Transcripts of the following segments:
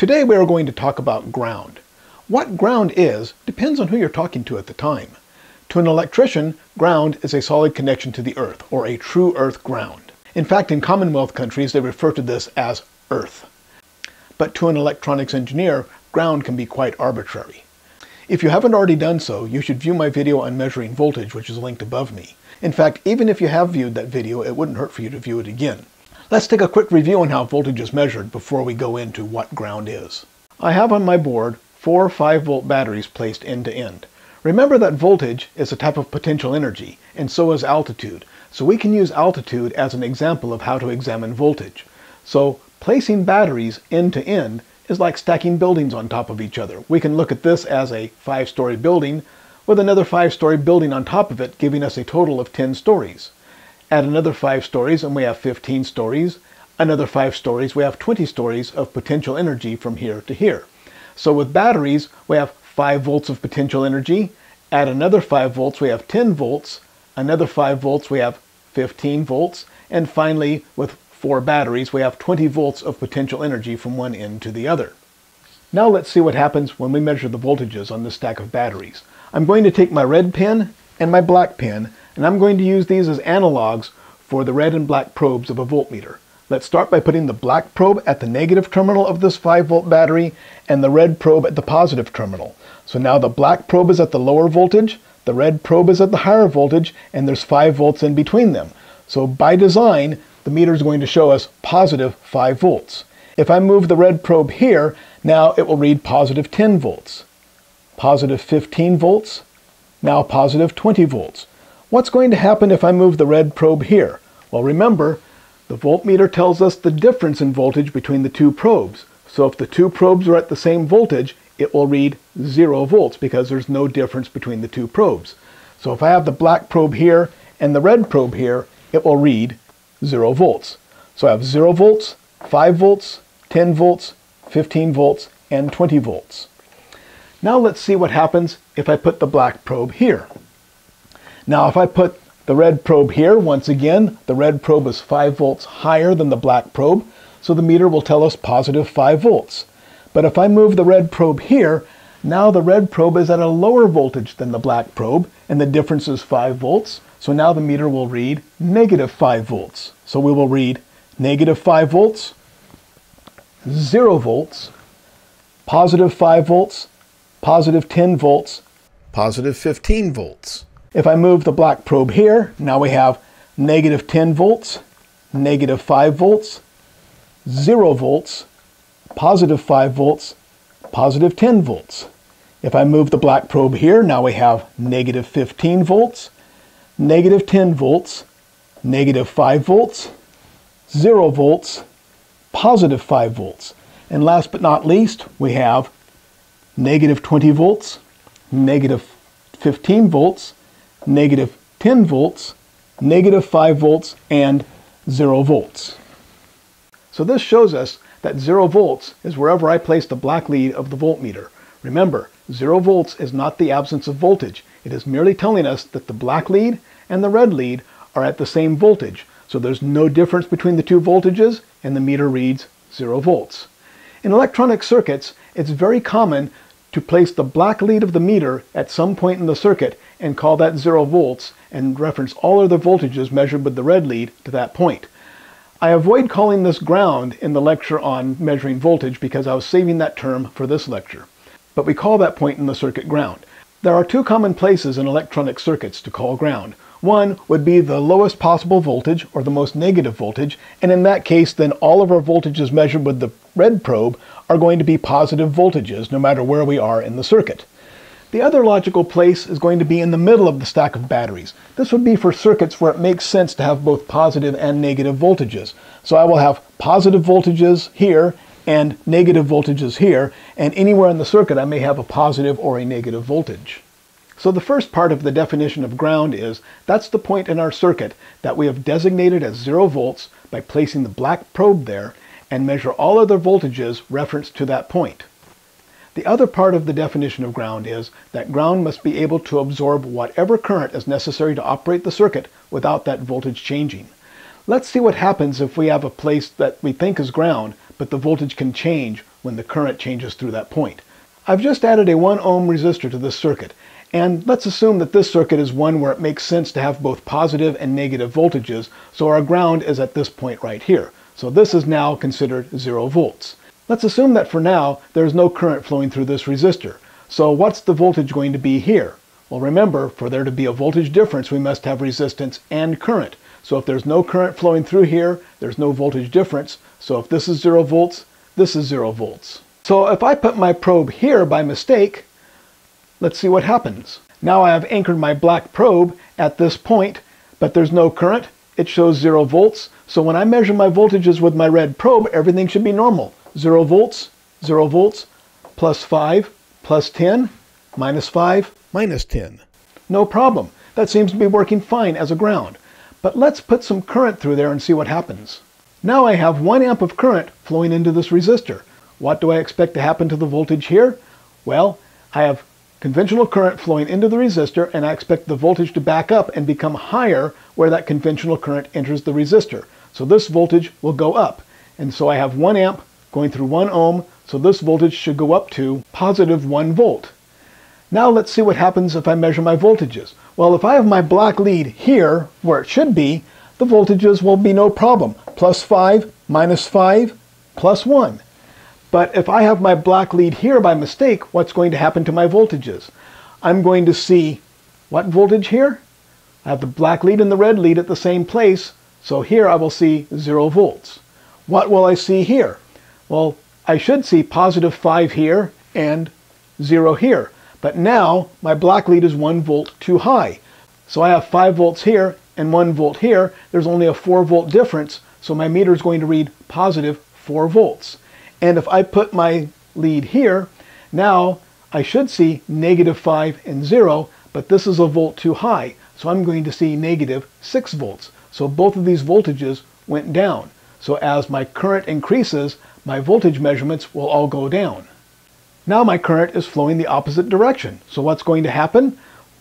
Today we are going to talk about ground. What ground is depends on who you're talking to at the time. To an electrician, ground is a solid connection to the earth, or a true earth ground. In fact, in Commonwealth countries, they refer to this as earth. But to an electronics engineer, ground can be quite arbitrary. If you haven't already done so, you should view my video on measuring voltage, which is linked above me. In fact, even if you have viewed that video, it wouldn't hurt for you to view it again. Let's take a quick review on how voltage is measured before we go into what ground is. I have on my board four 5 volt batteries placed end to end. Remember that voltage is a type of potential energy, and so is altitude, so we can use altitude as an example of how to examine voltage. So placing batteries end to end is like stacking buildings on top of each other. We can look at this as a five-story building with another five-story building on top of it giving us a total of 10 stories. Add another 5 stories and we have 15 stories. Another 5 stories, we have 20 stories of potential energy from here to here. So with batteries, we have 5 volts of potential energy. Add another 5 volts, we have 10 volts. Another 5 volts, we have 15 volts. And finally, with 4 batteries, we have 20 volts of potential energy from one end to the other. Now let's see what happens when we measure the voltages on this stack of batteries. I'm going to take my red pen and my black pen and I'm going to use these as analogs for the red and black probes of a voltmeter. Let's start by putting the black probe at the negative terminal of this 5 volt battery and the red probe at the positive terminal. So now the black probe is at the lower voltage, the red probe is at the higher voltage, and there's 5 volts in between them. So by design, the meter is going to show us positive 5 volts. If I move the red probe here, now it will read positive 10 volts, positive 15 volts, now positive 20 volts. What's going to happen if I move the red probe here? Well, remember, the voltmeter tells us the difference in voltage between the two probes. So if the two probes are at the same voltage, it will read 0 volts because there's no difference between the two probes. So if I have the black probe here and the red probe here, it will read 0 volts. So I have 0 volts, 5 volts, 10 volts, 15 volts, and 20 volts. Now let's see what happens if I put the black probe here. Now if I put the red probe here, once again, the red probe is 5 volts higher than the black probe, so the meter will tell us positive 5 volts. But if I move the red probe here, now the red probe is at a lower voltage than the black probe, and the difference is 5 volts, so now the meter will read negative 5 volts. So we will read negative 5 volts, 0 volts, positive 5 volts, positive 10 volts, positive 15 volts. If I move the black probe here, now we have negative 10 volts, negative 5 volts, 0 volts, positive 5 volts, positive 10 volts. If I move the black probe here, now we have negative 15 volts, negative 10 volts, negative 5 volts, 0 volts, positive 5 volts. And last but not least, we have negative 20 volts, negative 15 volts, negative 10 volts, negative 5 volts, and 0 volts. So this shows us that 0 volts is wherever I place the black lead of the voltmeter. Remember, 0 volts is not the absence of voltage. It is merely telling us that the black lead and the red lead are at the same voltage. So there's no difference between the two voltages and the meter reads 0 volts. In electronic circuits, it's very common to place the black lead of the meter at some point in the circuit and call that 0 volts and reference all other voltages measured with the red lead to that point. I avoid calling this ground in the lecture on measuring voltage because I was saving that term for this lecture. But we call that point in the circuit ground. There are two common places in electronic circuits to call ground. One would be the lowest possible voltage or the most negative voltage, and in that case then all of our voltages measured with the red probe are going to be positive voltages no matter where we are in the circuit. The other logical place is going to be in the middle of the stack of batteries. This would be for circuits where it makes sense to have both positive and negative voltages. So I will have positive voltages here and negative voltages here, and anywhere in the circuit I may have a positive or a negative voltage. So the first part of the definition of ground is that's the point in our circuit that we have designated as zero volts by placing the black probe there and measure all other voltages referenced to that point. The other part of the definition of ground is that ground must be able to absorb whatever current is necessary to operate the circuit without that voltage changing. Let's see what happens if we have a place that we think is ground, but the voltage can change when the current changes through that point. I've just added a 1 ohm resistor to this circuit, and let's assume that this circuit is one where it makes sense to have both positive and negative voltages, so our ground is at this point right here. So this is now considered 0 volts. Let's assume that for now there's no current flowing through this resistor. So what's the voltage going to be here? Well remember, for there to be a voltage difference we must have resistance and current. So if there's no current flowing through here, there's no voltage difference. So if this is 0 volts, this is 0 volts. So if I put my probe here by mistake, let's see what happens. Now I have anchored my black probe at this point, but there's no current. It shows 0 volts. So when I measure my voltages with my red probe, everything should be normal. 0 volts, 0 volts, plus 5, plus 10, minus 5, minus 10. No problem. That seems to be working fine as a ground. But let's put some current through there and see what happens. Now I have 1 amp of current flowing into this resistor. What do I expect to happen to the voltage here? Well, I have conventional current flowing into the resistor and I expect the voltage to back up and become higher where that conventional current enters the resistor. So this voltage will go up. And so I have 1 amp going through 1 ohm, so this voltage should go up to positive 1 volt. Now let's see what happens if I measure my voltages. Well, if I have my black lead here, where it should be, the voltages will be no problem. Plus 5, minus 5, plus 1. But if I have my black lead here by mistake, what's going to happen to my voltages? I'm going to see what voltage here? I have the black lead and the red lead at the same place, so here I will see 0 volts. What will I see here? Well, I should see positive 5 here and 0 here. But now my black lead is 1 volt too high. So I have 5 volts here and 1 volt here, there's only a 4 volt difference, so my meter is going to read positive 4 volts. And if I put my lead here, now I should see negative 5 and 0, but this is a volt too high, so I'm going to see negative 6 volts. So both of these voltages went down. So as my current increases, my voltage measurements will all go down. Now my current is flowing the opposite direction. So what's going to happen?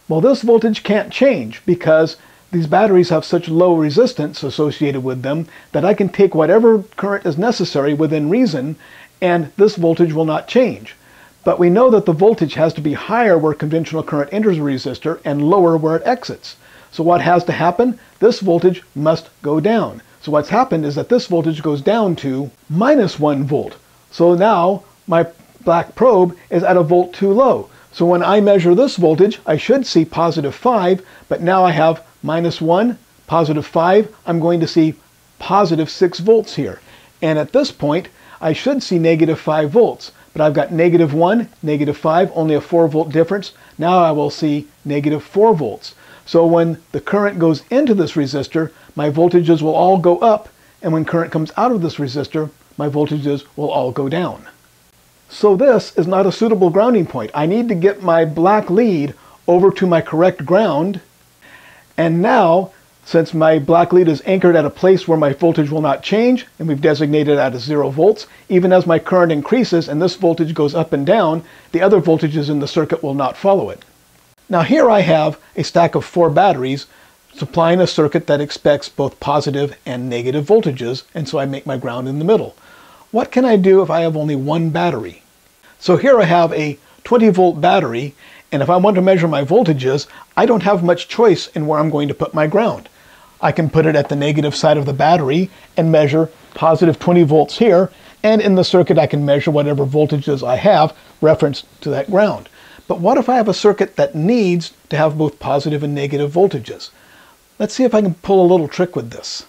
Well, this voltage can't change because these batteries have such low resistance associated with them that I can take whatever current is necessary within reason and this voltage will not change. But we know that the voltage has to be higher where conventional current enters a resistor and lower where it exits. So what has to happen? This voltage must go down. So what's happened is that this voltage goes down to minus 1 volt. So now my black probe is at a volt too low. So when I measure this voltage, I should see positive 5, but now I have minus 1, positive 5, I'm going to see positive 6 volts here. And at this point, I should see negative 5 volts, but I've got negative 1, negative 5, only a 4 volt difference. Now I will see negative 4 volts. So when the current goes into this resistor, my voltages will all go up, and when current comes out of this resistor, my voltages will all go down. So this is not a suitable grounding point. I need to get my black lead over to my correct ground. And now, since my black lead is anchored at a place where my voltage will not change, and we've designated it as zero volts, even as my current increases and this voltage goes up and down, the other voltages in the circuit will not follow it. Now here I have a stack of four batteries supplying a circuit that expects both positive and negative voltages, and so I make my ground in the middle. What can I do if I have only one battery? So here I have a 20 volt battery, and if I want to measure my voltages, I don't have much choice in where I'm going to put my ground. I can put it at the negative side of the battery and measure positive 20 volts here, and in the circuit I can measure whatever voltages I have referenced to that ground. But what if I have a circuit that needs to have both positive and negative voltages? Let's see if I can pull a little trick with this.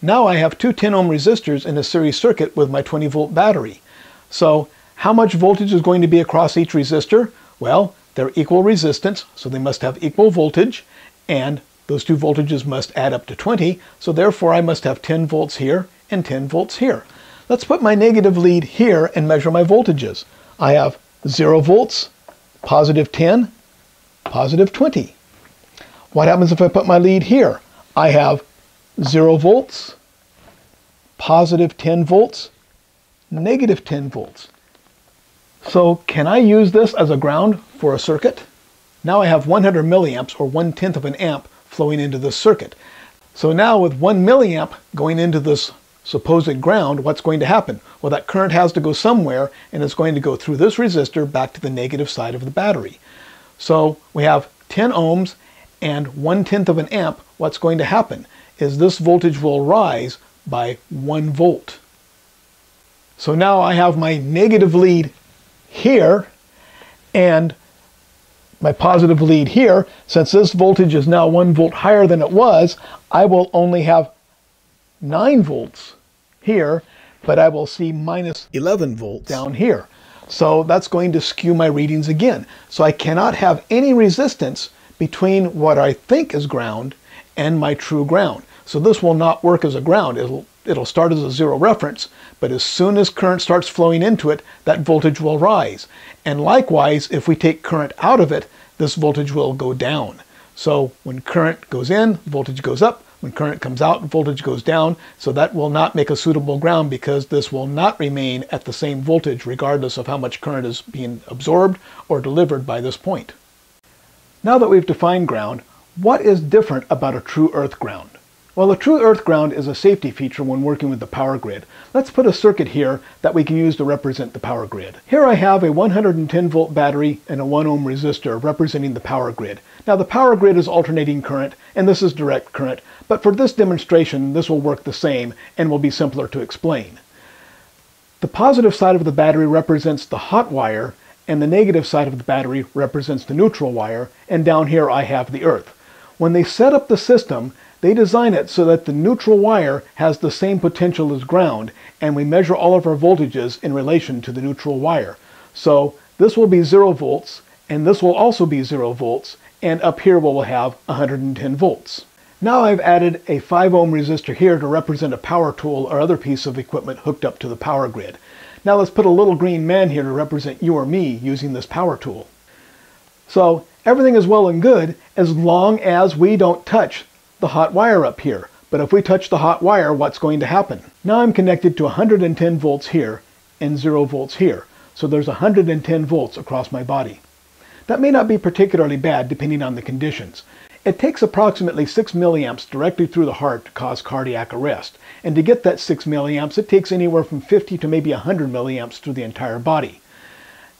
Now I have two 10 ohm resistors in a series circuit with my 20 volt battery. So how much voltage is going to be across each resistor? Well, they're equal resistance, so they must have equal voltage, and those two voltages must add up to 20, so therefore I must have 10 volts here and 10 volts here. Let's put my negative lead here and measure my voltages. I have 0 volts, positive 10, positive 20. What happens if I put my lead here? I have 0 volts, positive 10 volts, negative 10 volts. So can I use this as a ground for a circuit? Now I have 100 milliamps or one-tenth of an amp flowing into this circuit. So now with one milliamp going into this supposed ground, what's going to happen? Well, that current has to go somewhere, and it's going to go through this resistor back to the negative side of the battery. So we have 10 ohms and 1 tenth of an amp. What's going to happen is this voltage will rise by 1 volt. So now I have my negative lead here and my positive lead here. Since this voltage is now 1 volt higher than it was, I will only have 9 volts here, but I will see minus 11 volts down here. So that's going to skew my readings again. So I cannot have any resistance between what I think is ground and my true ground. So this will not work as a ground. It'll, it'll start as a zero reference, but as soon as current starts flowing into it, that voltage will rise. And likewise, if we take current out of it, this voltage will go down. So when current goes in, voltage goes up. When current comes out, voltage goes down, so that will not make a suitable ground because this will not remain at the same voltage regardless of how much current is being absorbed or delivered by this point. Now that we've defined ground, what is different about a true earth ground? Well, a true earth ground is a safety feature when working with the power grid. Let's put a circuit here that we can use to represent the power grid. Here I have a 110 volt battery and a 1 ohm resistor representing the power grid. Now the power grid is alternating current and this is direct current, but for this demonstration this will work the same and will be simpler to explain. The positive side of the battery represents the hot wire and the negative side of the battery represents the neutral wire and down here I have the earth. When they set up the system, they design it so that the neutral wire has the same potential as ground, and we measure all of our voltages in relation to the neutral wire. So this will be 0 volts, and this will also be 0 volts, and up here we will have 110 volts. Now I've added a 5 ohm resistor here to represent a power tool or other piece of equipment hooked up to the power grid. Now let's put a little green man here to represent you or me using this power tool. So everything is well and good as long as we don't touch the hot wire up here. But if we touch the hot wire, what's going to happen? Now I'm connected to 110 volts here and 0 volts here. So there's 110 volts across my body. That may not be particularly bad depending on the conditions. It takes approximately 6 milliamps directly through the heart to cause cardiac arrest. And to get that 6 milliamps, it takes anywhere from 50 to maybe 100 milliamps through the entire body.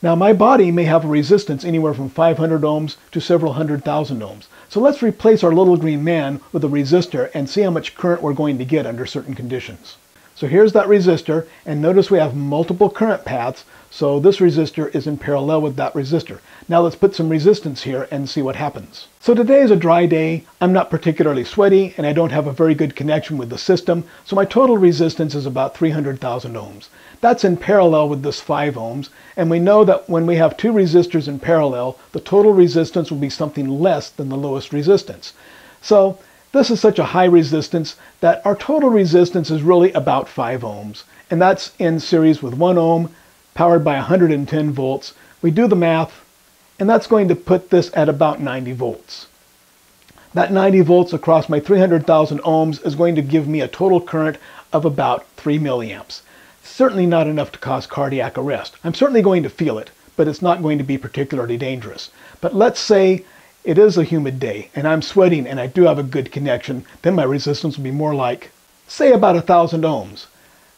Now my body may have a resistance anywhere from 500 ohms to several hundred thousand ohms. So let's replace our little green man with a resistor and see how much current we're going to get under certain conditions. So here's that resistor, and notice we have multiple current paths, so this resistor is in parallel with that resistor. Now let's put some resistance here and see what happens. So today is a dry day, I'm not particularly sweaty, and I don't have a very good connection with the system, so my total resistance is about 300,000 ohms. That's in parallel with this 5 ohms, and we know that when we have two resistors in parallel, the total resistance will be something less than the lowest resistance. So this is such a high resistance that our total resistance is really about 5 ohms, and that's in series with 1 ohm, powered by 110 volts. We do the math, and that's going to put this at about 90 volts. That 90 volts across my 300,000 ohms is going to give me a total current of about 3 milliamps. Certainly not enough to cause cardiac arrest. I'm certainly going to feel it, but it's not going to be particularly dangerous. But let's say it is a humid day and I'm sweating and I do have a good connection, then my resistance will be more like, say about a thousand ohms.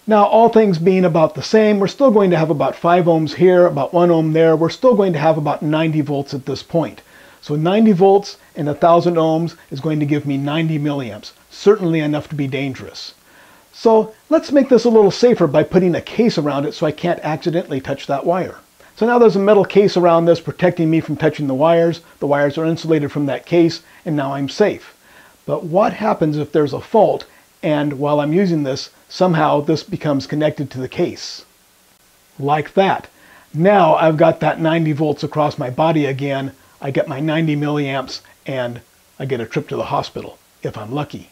Now all things being about the same, we're still going to have about 5 ohms here, about 1 ohm there. We're still going to have about 90 volts at this point. So 90 volts and 1000 ohms is going to give me 90 milliamps, certainly enough to be dangerous. So let's make this a little safer by putting a case around it so I can't accidentally touch that wire. So now there's a metal case around this protecting me from touching the wires. The wires are insulated from that case and now I'm safe. But what happens if there's a fault and while I'm using this, somehow this becomes connected to the case? Like that. Now I've got that 90 volts across my body again. I get my 90 milliamps and I get a trip to the hospital if I'm lucky.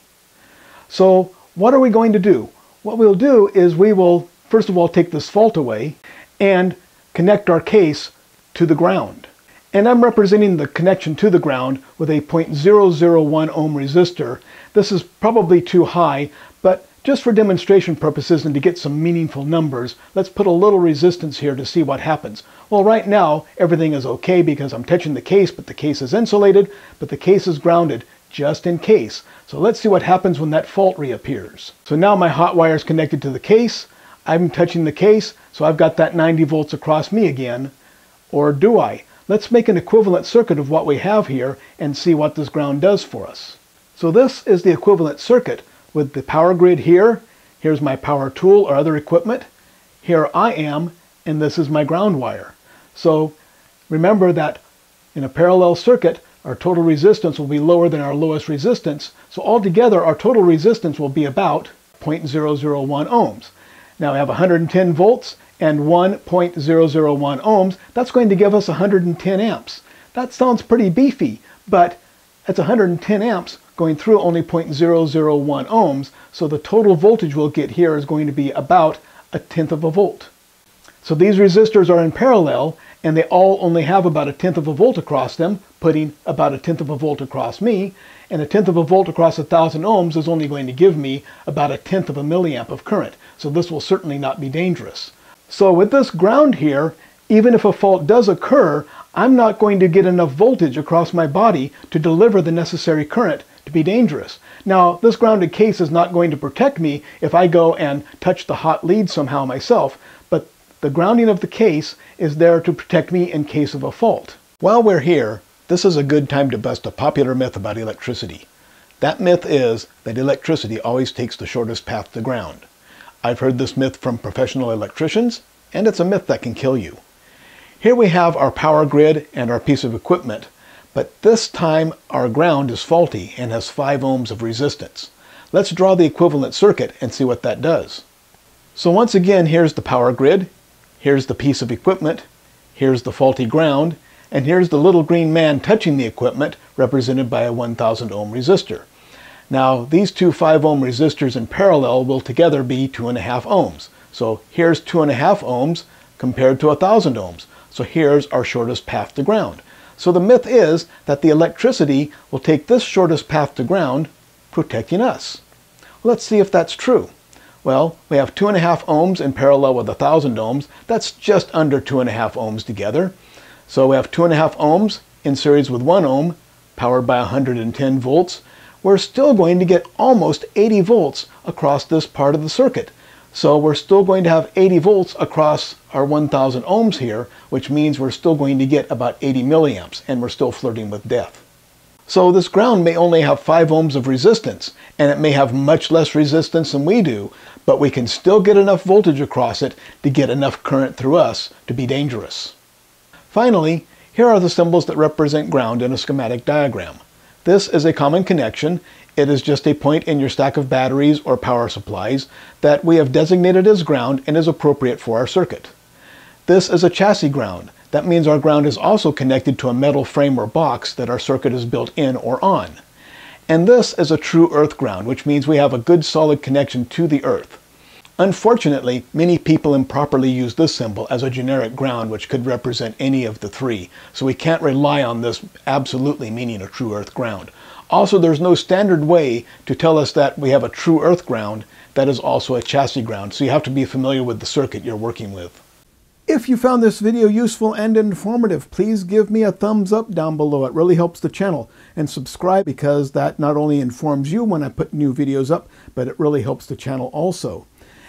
So what are we going to do? What we'll do is we will first of all take this fault away and connect our case to the ground. And I'm representing the connection to the ground with a 0.001 ohm resistor. This is probably too high, but just for demonstration purposes and to get some meaningful numbers, let's put a little resistance here to see what happens. Well, right now, everything is okay because I'm touching the case, but the case is insulated, but the case is grounded just in case. So let's see what happens when that fault reappears. So now my hot wire is connected to the case. I'm touching the case, so I've got that 90 volts across me again. Or do I? Let's make an equivalent circuit of what we have here and see what this ground does for us. So this is the equivalent circuit with the power grid here. Here's my power tool or other equipment. Here I am, and this is my ground wire. So remember that in a parallel circuit, our total resistance will be lower than our lowest resistance. So altogether, our total resistance will be about 0.001 ohms. Now we have 110 volts and 1.001 ohms. That's going to give us 110 amps. That sounds pretty beefy, but that's 110 amps going through only 0.001 ohms, so the total voltage we'll get here is going to be about a tenth of a volt. So these resistors are in parallel, and they all only have about a tenth of a volt across them, putting about a tenth of a volt across me, and a tenth of a volt across a thousand ohms is only going to give me about a tenth of a milliamp of current, so this will certainly not be dangerous. So with this ground here, even if a fault does occur, I'm not going to get enough voltage across my body to deliver the necessary current to be dangerous. Now, this grounded case is not going to protect me if I go and touch the hot lead somehow myself, the grounding of the case is there to protect me in case of a fault. While we're here, this is a good time to bust a popular myth about electricity. That myth is that electricity always takes the shortest path to ground. I've heard this myth from professional electricians, and it's a myth that can kill you. Here we have our power grid and our piece of equipment, but this time our ground is faulty and has 5 ohms of resistance. Let's draw the equivalent circuit and see what that does. So once again, here's the power grid, here's the piece of equipment, here's the faulty ground, and here's the little green man touching the equipment represented by a 1000 ohm resistor. Now these two 5 ohm resistors in parallel will together be 2.5 ohms. So here's 2.5 ohms compared to 1000 ohms. So here's our shortest path to ground. So the myth is that the electricity will take this shortest path to ground, protecting us. Let's see if that's true. Well, we have 2.5 ohms in parallel with 1,000 ohms. That's just under 2.5 ohms together. So we have 2.5 ohms in series with 1 ohm, powered by 110 volts. We're still going to get almost 80 volts across this part of the circuit. So we're still going to have 80 volts across our 1000 ohms here, which means we're still going to get about 80 milliamps, and we're still flirting with death. So this ground may only have 5 ohms of resistance, and it may have much less resistance than we do, but we can still get enough voltage across it to get enough current through us to be dangerous. Finally, here are the symbols that represent ground in a schematic diagram. This is a common connection it is just a point in your stack of batteries or power supplies that we have designated as ground and is appropriate for our circuit. This is a chassis ground. That means our ground is also connected to a metal frame or box that our circuit is built in or on. And this is a true earth ground, which means we have a good solid connection to the earth. Unfortunately, many people improperly use this symbol as a generic ground which could represent any of the three, so we can't rely on this absolutely meaning a true earth ground. Also, there's no standard way to tell us that we have a true earth ground that is also a chassis ground, so you have to be familiar with the circuit you're working with. If you found this video useful and informative, please give me a thumbs up down below. It really helps the channel. And subscribe because that not only informs you when I put new videos up, but it really helps the channel also.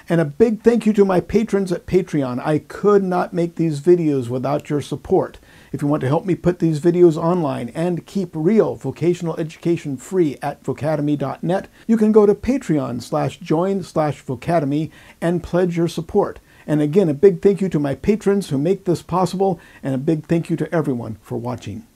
And a big thank you to my patrons at Patreon. I could not make these videos without your support. If you want to help me put these videos online and keep real vocational education free at vocademy.net, you can go to patreon slash join slash vocademy and pledge your support. And again, a big thank you to my patrons who make this possible, and a big thank you to everyone for watching.